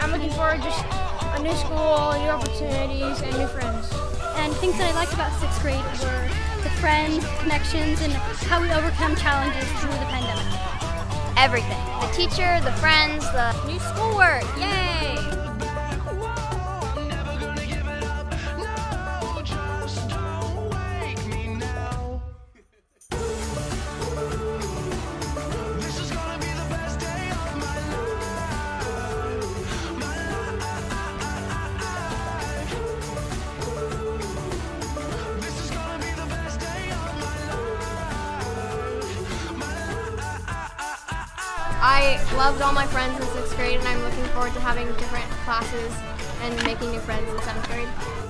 I'm looking forward just a new school, new opportunities, and new friends. And things that I liked about sixth grade were the friends, connections, and how we overcome challenges through the pandemic. Everything. The teacher, the friends, the new schoolwork. Yay! I loved all my friends in sixth grade and I'm looking forward to having different classes and making new friends in seventh grade.